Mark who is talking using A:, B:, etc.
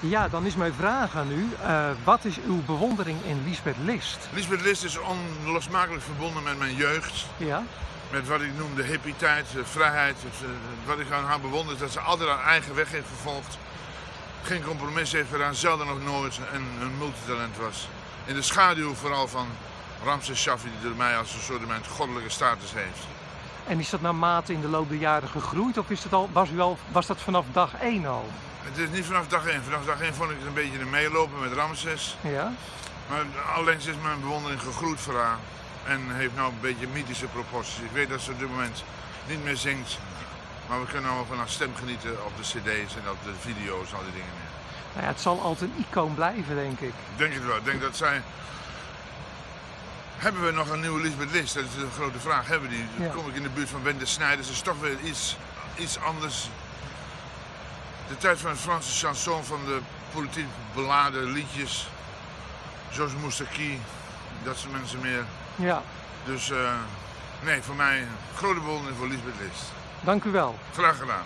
A: Ja, dan is mijn vraag aan u. eh, wat is uw bewondering in Lisbeth List?
B: Lisbeth List is onlosmakelijk verbonden met mijn jeugd.
A: Ja?
B: Met wat ik noem de hippieteit, de vrijheid. Het, eh, wat ik aan haar bewonder is dat ze altijd haar eigen weg heeft vervolgd. Geen compromis heeft gedaan, zelden nog nooit. En een multitalent was. In de schaduw vooral van Ramses Shaffi, die door mij als een soort van goddelijke status heeft.
A: En is dat naarmate in de loop der jaren gegroeid of is het al, was, u al, was dat vanaf dag 1 al?
B: Het is niet vanaf dag 1. Vanaf dag 1 vond ik het een beetje een meelopen met Ramses.
A: Ja?
B: Maar allengs is mijn bewondering gegroeid voor haar. En heeft nou een beetje mythische proporties. Ik weet dat ze op dit moment niet meer zingt. Maar we kunnen wel van haar stem genieten op de cd's en op de video's en al die dingen meer.
A: Nou ja, het zal altijd een icoon blijven, denk ik.
B: Ik denk het wel. Ik denk dat zij... Hebben we nog een nieuwe Lisbeth List? Dat is de grote vraag. Hebben we die? Dan
A: Ja.
B: kom ik in de buurt van Wende Snijders. Dat is toch weer iets, iets anders. De tijd van het Franse chanson, van de politiek beladen liedjes. Zoals Moussaki, dat soort mensen meer.
A: Ja,
B: Dus eh, nee, voor mij een grote bewondering voor Lisbeth List.
A: dank u wel.
B: Graag gedaan.